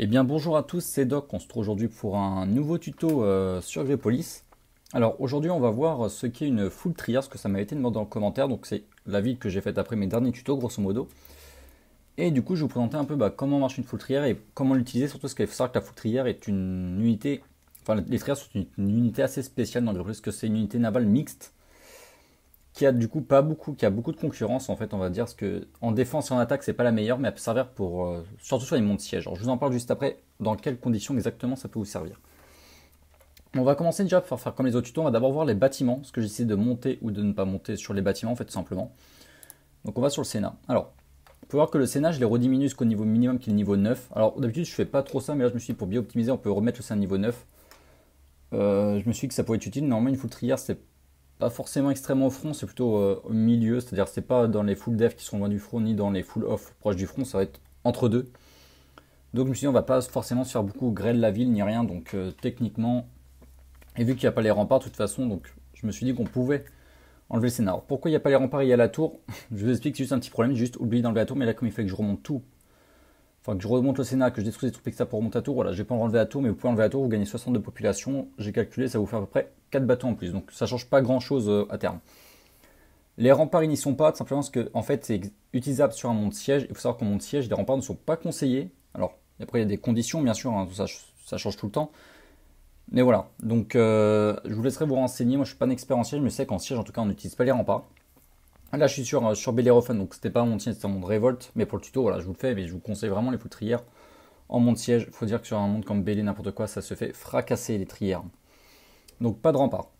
Eh bien bonjour à tous, c'est Doc, on se trouve aujourd'hui pour un nouveau tuto euh, sur Grepolis. Alors aujourd'hui on va voir ce qu'est une full trier, ce que ça m'a été demandé le commentaire, donc c'est la vie que j'ai faite après mes derniers tutos grosso modo. Et du coup je vais vous présenter un peu bah, comment marche une full trier et comment l'utiliser, surtout ce qu'il faut savoir que la full trier est une unité, enfin les triers sont une, unité assez spéciale dans Grepolis, parce que c'est une unité navale mixte qui a du coup pas beaucoup, qui a beaucoup de concurrence en fait, on va dire, parce que en défense et en attaque c'est pas la meilleure, mais elle peut servir pour euh, surtout sur les monts de siège. Alors je vous en parle juste après, dans quelles conditions exactement ça peut vous servir. On va commencer déjà par faire comme les autres tutos, on va d'abord voir les bâtiments, ce que j'essaie de monter ou de ne pas monter sur les bâtiments en fait tout simplement. Donc on va sur le Sénat. Alors, vous pouvez voir que le Sénat je l'ai rediminue jusqu'au niveau minimum qui est le niveau 9. Alors d'habitude je fais pas trop ça, mais là je me suis dit pour bien optimiser on peut remettre le Sénat niveau 9. Euh, je me suis dit que ça pourrait être utile. Normalement une full trière c'est forcément extrêmement au front, c'est plutôt euh, au milieu, c'est-à-dire c'est pas dans les full dev qui sont loin du front, ni dans les full off proches du front, ça va être entre deux. Donc je me suis dit on va pas forcément se faire beaucoup grêle la ville ni rien, donc euh, techniquement, et vu qu'il n'y a pas les remparts de toute façon, donc je me suis dit qu'on pouvait enlever le scénar. pourquoi il n'y a pas les remparts, il y a la tour? Je vous explique, c'est juste un petit problème, juste oublié d'enlever la tour, mais là comme il fallait que je remonte tout, enfin que je remonte le Sénat, que je détruise des troupes extra pour remonter la tour, voilà, j'ai pas enlevé la tour, mais vous pouvez enlever la tour, vous gagnez 60 de population, j'ai calculé, ça vous fait à peu près 4 bateaux en plus. Donc ça change pas grand chose euh, à terme. Les remparts, ils n'y sont pas, tout simplement parce que en fait, c'est utilisable sur un monde siège. Il faut savoir qu'en monde siège, les remparts ne sont pas conseillés. Alors, après, il y a des conditions, bien sûr, hein, ça, change tout le temps. Mais voilà, donc euh, je vous laisserai vous renseigner. Moi, je suis pas un expert en siège, mais je sais qu'en siège, en tout cas, on n'utilise pas les remparts. Là, je suis sur, euh, sur Bellerophon, donc c'était pas monde siège, c'était un monde révolte. Mais pour le tuto, voilà, je vous le fais, mais je vous conseille vraiment les foutrières en monde siège. Il faut dire que sur un monde comme Bélé, n'importe quoi, ça se fait fracasser les trières. Donc pas de rempart.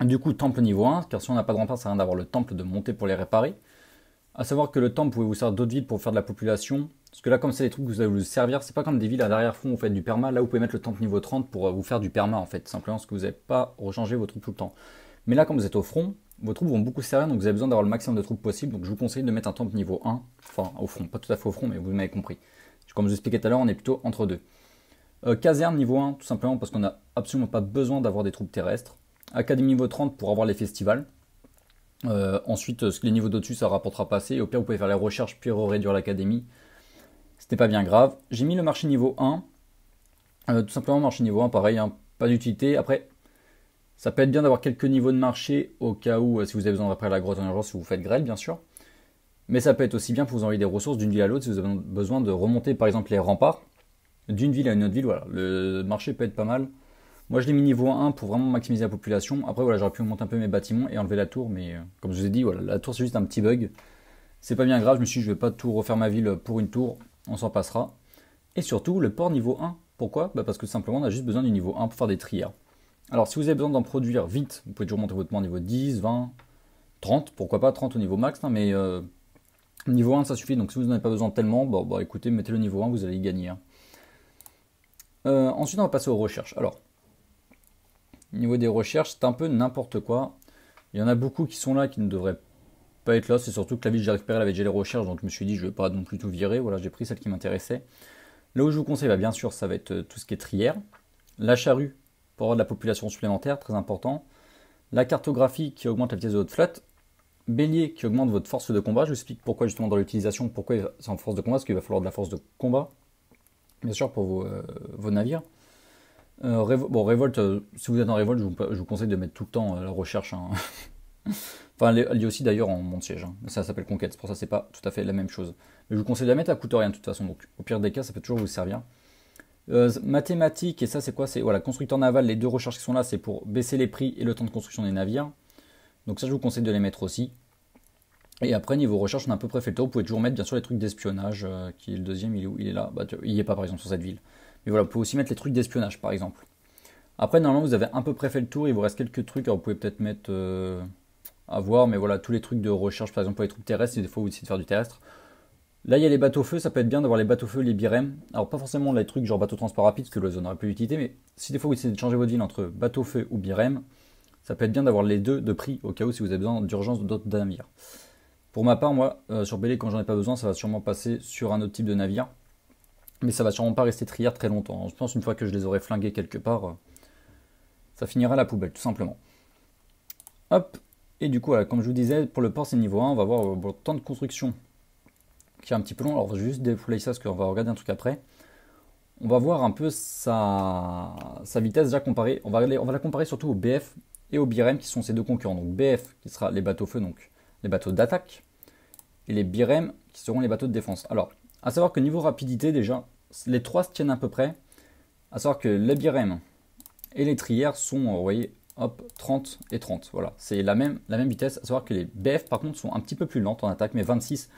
Du coup, temple niveau 1, car si on n'a pas de rempart, ça rien d'avoir le temple de monter pour les réparer. A savoir que le temple, vous pouvez vous servir d'autres villes pour faire de la population. Parce que là, comme c'est des trucs que vous allez vous servir, c'est pas comme des villes à l'arrière-fond où vous faites du perma. Là, vous pouvez mettre le temple niveau 30 pour euh, vous faire du perma, en fait. Simplement parce que vous n'avez pas rechangé vos troupes tout le temps. Mais là, quand vous êtes au front, vos troupes vont beaucoup servir, donc vous avez besoin d'avoir le maximum de troupes possible. Donc je vous conseille de mettre un temple niveau 1, enfin au front, pas tout à fait au front, mais vous m'avez compris. Comme je vous expliquais tout à l'heure, on est plutôt entre deux. Euh, caserne niveau 1, tout simplement parce qu'on n'a absolument pas besoin d'avoir des troupes terrestres. Académie niveau 30 pour avoir les festivals. Euh, ensuite, les niveaux d'au-dessus, ça rapportera pas assez. Au pire, vous pouvez faire les recherches puis réduire l'académie. C'était pas bien grave. J'ai mis le marché niveau 1. Euh, tout simplement, marché niveau 1, pareil, hein, pas d'utilité. Après, ça peut être bien d'avoir quelques niveaux de marché au cas où, si vous avez besoin d'après la grotte en urgence, si vous faites grêle, bien sûr. Mais ça peut être aussi bien pour vous envoyer des ressources d'une ville à l'autre si vous avez besoin de remonter par exemple les remparts d'une ville à une autre ville. Voilà, le marché peut être pas mal. Moi je l'ai mis niveau 1 pour vraiment maximiser la population. Après voilà, j'aurais pu monter un peu mes bâtiments et enlever la tour, mais euh, comme je vous ai dit, voilà, la tour c'est juste un petit bug. C'est pas bien grave, je me suis dit je vais pas tout refaire ma ville pour une tour, on s'en passera. Et surtout le port niveau 1. Pourquoi? Bah Parce que simplement on a juste besoin du niveau 1 pour faire des trières. Alors si vous avez besoin d'en produire vite, vous pouvez toujours monter votre port niveau 10, 20, 30, pourquoi pas 30 au niveau max, hein, mais euh, Niveau 1, ça suffit, donc si vous n'en avez pas besoin tellement, bon, bah, écoutez, mettez le niveau 1, vous allez y gagner. Hein. Euh, ensuite, on va passer aux recherches. Alors, niveau des recherches, c'est un peu n'importe quoi. Il y en a beaucoup qui sont là, qui ne devraient pas être là. C'est surtout que la ville que j'ai récupérée, avait déjà les recherches, donc je me suis dit, je ne vais pas non plus tout virer. Voilà, j'ai pris celle qui m'intéressait. Là où je vous conseille, bah, bien sûr, ça va être euh, tout ce qui est trière. La charrue, pour avoir de la population supplémentaire, très important. La cartographie qui augmente la vitesse de votre flotte. Bélier qui augmente votre force de combat. Je vous explique pourquoi justement dans l'utilisation, pourquoi c'est en force de combat, parce qu'il va falloir de la force de combat, bien sûr pour vos, euh, navires. Euh, bon, révolte, euh, si vous êtes en révolte, je vous, conseille de mettre tout le temps la recherche. Hein. enfin, elle, est aussi d'ailleurs en monte siège. Hein. Ça s'appelle conquête, pour ça c'est pas tout à fait la même chose. Mais je vous conseille de la mettre à coûte rien de toute façon. Donc, au pire des cas, ça peut toujours vous servir. Mathématiques, et ça c'est quoi? C'est voilà, constructeur naval, les deux recherches qui sont là, c'est pour baisser les prix et le temps de construction des navires. Donc ça, je vous conseille de les mettre aussi. Et après, niveau recherche, on a à peu près fait le tour. Vous pouvez toujours mettre bien sûr les trucs d'espionnage, euh, qui est le deuxième, il est où? Il est là. Bah, il n'y est pas par exemple sur cette ville. Mais voilà, vous pouvez aussi mettre les trucs d'espionnage par exemple. Après, normalement, vous avez à peu près fait le tour. Il vous reste quelques trucs. Alors, vous pouvez peut-être mettre euh, à voir, mais voilà, tous les trucs de recherche, par exemple pour les trucs terrestres, si des fois vous décidez de faire du terrestre. Là, il y a les bateaux feu, ça peut être bien d'avoir les bateaux feu, les birem. Alors, pas forcément les trucs genre bateau transport rapide, parce que vous plus d'utilité, mais si des fois vous décidez de changer votre ville entre bateau feu ou birem, ça peut être bien d'avoir les deux de prix au cas où si vous avez besoin d'urgence d'autres navires. Pour ma part, moi, euh, sur Bélé, quand j'en ai pas besoin, ça va sûrement passer sur un autre type de navire. Mais ça va sûrement pas rester trière très longtemps. Je pense une fois que je les aurai flingués quelque part, euh, ça finira à la poubelle, tout simplement. Hop, et du coup, comme je vous disais, pour le port c'est niveau 1, on va voir le temps de construction qui est un petit peu long. Alors, je vais juste déployer ça parce qu'on va regarder un truc après. on va voir un peu sa, sa vitesse déjà comparée. On va, on va la comparer surtout au BF et au BIREM qui sont ces deux concurrents. Donc BF qui sera les bateaux feu, donc les bateaux d'attaque, et les BIREM qui seront les bateaux de défense. Alors, à savoir que niveau rapidité déjà, les trois se tiennent à peu près. À savoir que les BIREM et les trières sont, vous voyez, hop, 30 et 30. Voilà, c'est la même, la même vitesse. À savoir que les BF par contre sont un petit peu plus lentes en attaque, mais 26.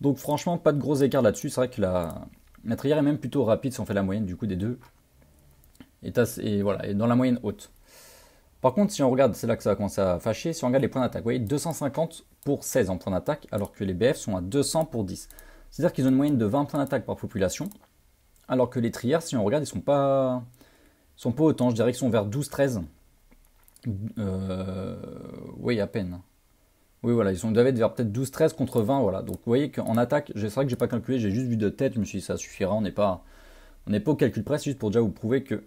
Donc franchement, pas de gros écart là-dessus. C'est vrai que la, la trière est même plutôt rapide si on fait la moyenne du coup des deux. Et, voilà, et dans la moyenne haute. Par contre, si on regarde, c'est là que ça va commencer à fâcher, si on regarde les points d'attaque, vous voyez, 250 pour 16 en points d'attaque, alors que les BF sont à 200 pour 10. C'est-à-dire qu'ils ont une moyenne de 20 points d'attaque par population, alors que les trières, si on regarde, ils sont pas, sont pas autant, je dirais qu'ils sont vers 12-13. Euh, oui, à peine. Oui, voilà, ils, sont, être vers peut-être 12-13 contre 20, voilà. Donc vous voyez qu'en attaque, c'est vrai que j'ai pas calculé, j'ai juste vu de tête, je me suis dit ça suffira, on n'est pas, pas au calcul près, juste pour déjà vous prouver que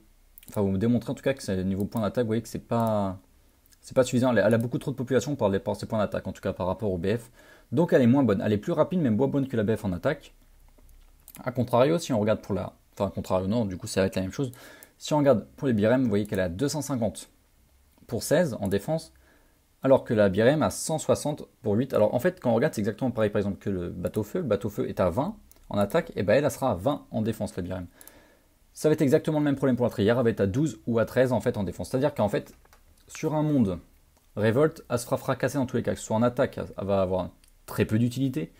enfin vous me démontrez en tout cas que c'est niveau point d'attaque, vous voyez que c'est pas c'est pas suffisant. Elle a beaucoup trop de population pour, les, ses points d'attaque, en tout cas par rapport au BF. Donc elle est moins bonne. Elle est plus rapide, mais moins bonne que la BF en attaque. A contrario, si on regarde pour la. Enfin, a contrario, non, du coup, ça va être la même chose. Si on regarde pour les BRM, vous voyez qu'elle est à 250 pour 16 en défense, alors que la BRM a 160 pour 8. Alors en fait, quand on regarde, c'est exactement pareil, par exemple, que le bateau-feu. Le bateau-feu est à 20 en attaque, et ben elle, elle sera à 20 en défense, la BRM. Ça va être exactement le même problème pour la trière, elle va être à 12 ou à 13 en fait en défense. C'est-à-dire qu'en fait, sur un monde révolte, elle se fera fracasser dans tous les cas. Que ce soit en attaque, elle va avoir très peu d'utilité.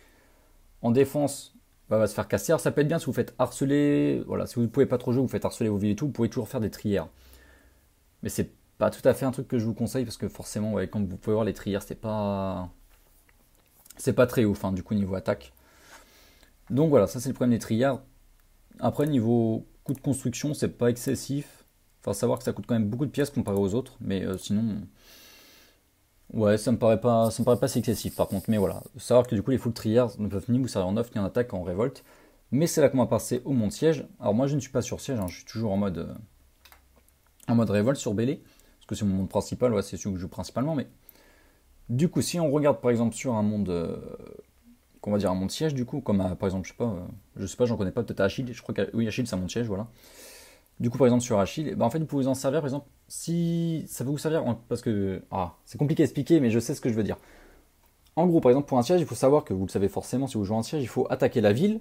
En défense, elle va se faire casser. Alors ça peut être bien si vous faites harceler, voilà, si vous ne pouvez pas trop jouer, vous faites harceler vos villes et tout, vous pouvez toujours faire des trières. Mais c'est pas tout à fait un truc que je vous conseille parce que forcément, comme vous pouvez voir, les trières, c'est pas. C'est pas très ouf, hein, du coup, niveau attaque. Donc voilà, ça c'est le problème des trières. Après, niveau coût de construction, c'est pas excessif. Enfin, savoir que ça coûte quand même beaucoup de pièces comparé aux autres, mais euh, sinon, ouais, ça me paraît pas, ça me paraît pas si excessif par contre. Mais voilà, savoir que du coup les full triers ne peuvent ni vous servir en off ni en attaque en révolte. Mais c'est là qu'on va passer au monde siège. Alors moi je ne suis pas sur siège, hein, je suis toujours en mode, euh, en mode révolte sur Bélé, que c'est mon monde principal, c'est celui que je joue principalement. Mais du coup, si on regarde par exemple sur un monde euh, qu'on va dire un monde siège du coup, comme par exemple, je sais pas, euh, je sais pas, j'en connais pas, peut-être Achille, je crois que oui, Achille c'est un monde siège, voilà. Du coup, par exemple, sur Achille, ben, en fait, vous pouvez vous en servir, par exemple, si ça peut vous servir, parce que, ah, c'est compliqué à expliquer, mais je sais ce que je veux dire. En gros, par exemple, pour un siège, il faut savoir que vous le savez forcément, si vous jouez en siège, il faut attaquer la ville,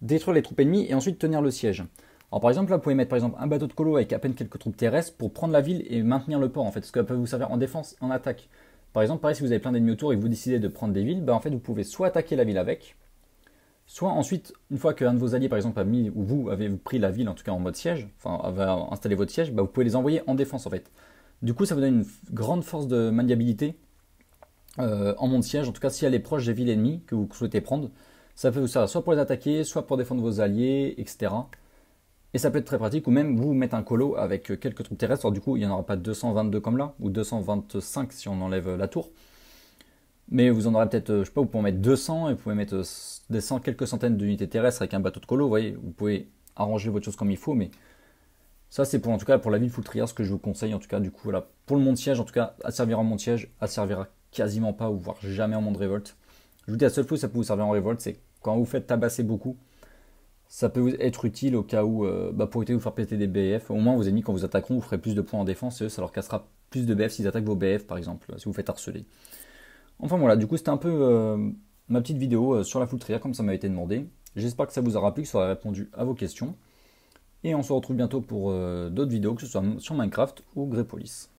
détruire les troupes ennemies et ensuite tenir le siège. Alors, par exemple, là, vous pouvez mettre par exemple un bateau de colo avec à peine quelques troupes terrestres pour prendre la ville et maintenir le port, en fait, ce que peut vous servir en défense, en attaque. Par exemple, pareil, si vous avez plein d'ennemis autour et que vous décidez de prendre des villes, bah, en fait, vous pouvez soit attaquer la ville avec, soit ensuite, une fois qu'un de vos alliés, par exemple, a mis, ou vous avez pris la ville, en tout cas en mode siège, enfin, avait installé votre siège, bah, vous pouvez les envoyer en défense, en fait. Du coup, ça vous donne une grande force de maniabilité euh, en mode siège, en tout cas, si elle est proche des villes ennemies que vous souhaitez prendre, ça peut vous servir soit pour les attaquer, soit pour défendre vos alliés, etc. Et ça peut être très pratique, ou même vous mettre un colo avec euh, quelques troupes terrestres. Alors du coup, il n'y en aura pas 222 comme là, ou 225 si on enlève la tour. Mais vous en aurez peut-être, euh, je sais pas, vous pouvez en mettre 200 et vous pouvez mettre euh, des quelques centaines d'unités terrestres avec un bateau de colo. Vous voyez, vous pouvez arranger votre chose comme il faut, mais ça c'est pour en tout cas pour la ville full trier, ce que je vous conseille en tout cas du coup voilà pour le monde siège en tout cas à servir en monde siège, à servir quasiment pas ou voire jamais en monde révolte. Je vous dis la seule fois où ça peut vous servir en révolte, c'est quand vous faites tabasser beaucoup ça peut être utile au cas où, euh, bah, pour éviter de vous faire péter des BF. Au moins, vos ennemis, quand vous attaqueront, vous ferez plus de points en défense et eux, ça leur cassera plus de BF s'ils attaquent vos BF, par exemple, si vous faites harceler. Enfin voilà, du coup, c'était un peu euh, ma petite vidéo euh, sur la full comme ça m'a été demandé. J'espère que ça vous aura plu, que ça aura répondu à vos questions. Et on se retrouve bientôt pour d'autres vidéos, que ce soit sur Minecraft ou Grepolis.